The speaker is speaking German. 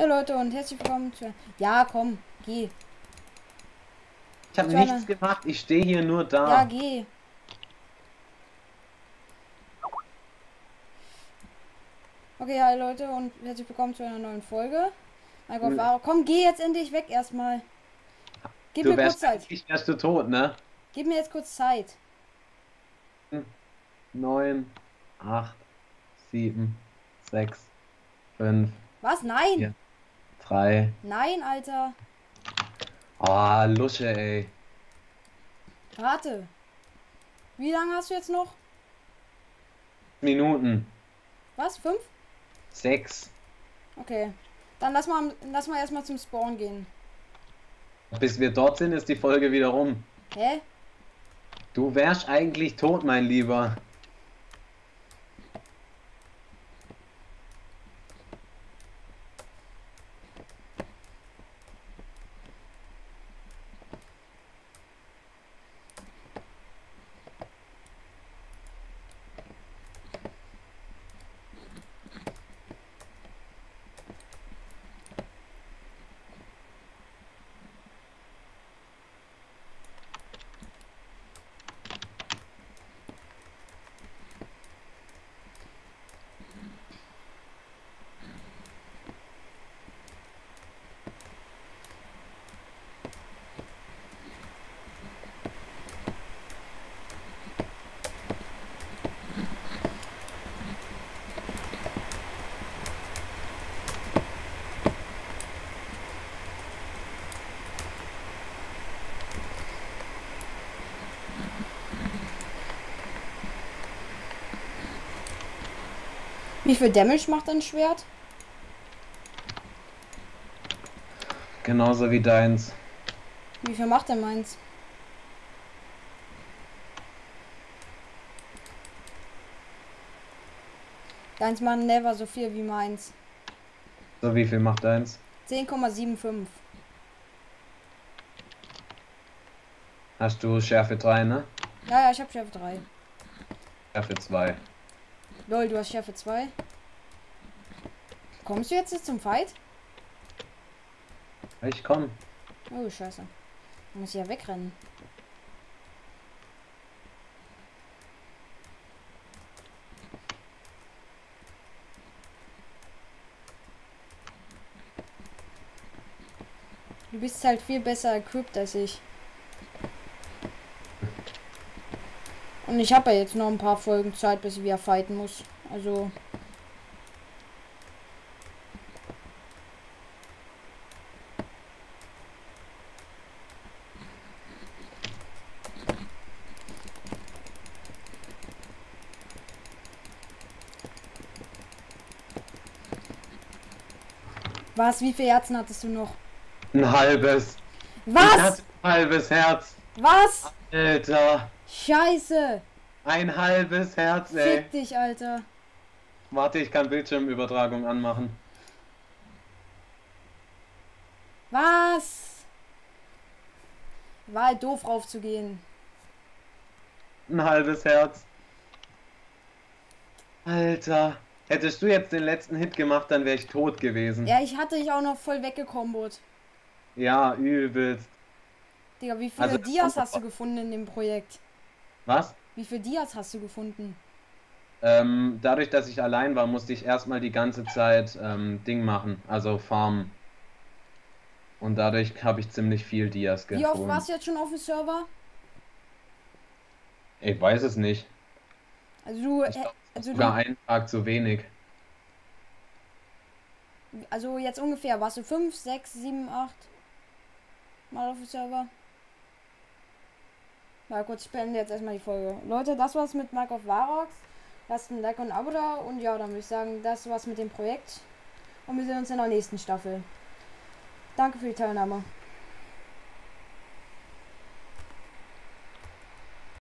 Ja, Leute, und herzlich willkommen zu. Ja, komm, geh. Ich habe nichts eine... gemacht, ich stehe hier nur da. Ja, geh. Okay, hi Leute und herzlich willkommen zu einer neuen Folge. Mein Gott, hm. komm, geh jetzt endlich weg erstmal. Gib du mir kurz Zeit. Ich wärst du tot, ne? Gib mir jetzt kurz Zeit. 9, 8, 7, 6, 5. Was? Nein! Ja frei. Nein, Alter. Ah, oh, Lusche, ey. Warte. Wie lange hast du jetzt noch? Minuten. Was? Fünf? Sechs. Okay. Dann lass mal, lass mal erstmal zum Spawn gehen. Bis wir dort sind, ist die Folge wieder rum. Hä? Du wärst eigentlich tot, mein Lieber. Wie viel Damage macht ein Schwert? Genauso wie deins. Wie viel macht denn meins? Deins macht never so viel wie meins. So, wie viel macht deins? 10,75. Hast du Schärfe 3, ne? Ja, ja, ich hab Schärfe 3. Schärfe 2. Lol, du hast Schärfe 2. Kommst du jetzt zum Fight? Ich komm. Oh, scheiße. Dann muss ich ja wegrennen. Du bist halt viel besser equipped als ich. Und ich habe ja jetzt noch ein paar Folgen Zeit, bis ich wieder fighten muss. Also. Was? Wie viele Herzen hattest du noch? Ein halbes. Was? ein halbes Herz. Was? Alter. Scheiße! Ein halbes Herz, ey. Fick dich, Alter. Warte, ich kann Bildschirmübertragung anmachen. Was? War halt doof raufzugehen. Ein halbes Herz. Alter. Hättest du jetzt den letzten Hit gemacht, dann wäre ich tot gewesen. Ja, ich hatte dich auch noch voll weggekombot. Ja, übelst. Digga, wie viele Also- Dias hast du gefunden in dem Projekt? Was? Wie viele Dias hast du gefunden? Ähm, dadurch, dass ich allein war, musste ich erstmal die ganze Zeit ähm, Ding machen, also farmen. Und dadurch habe ich ziemlich viel Dias Wie oft gefunden. warst du jetzt schon auf dem Server? Ich weiß es nicht. Also du, Ich äh, glaub, also, Sogar du einen Tag zu wenig. also jetzt ungefähr, warst du 5, 6, 7, 8 Mal auf dem Server? Na gut, ich beende jetzt erstmal die Folge. Leute, das war's mit Mark of Varox. Lasst ein Like und ein Abo da und ja, dann würde ich sagen, das war's mit dem Projekt. Und wir sehen uns in der nächsten Staffel. Danke für die Teilnahme.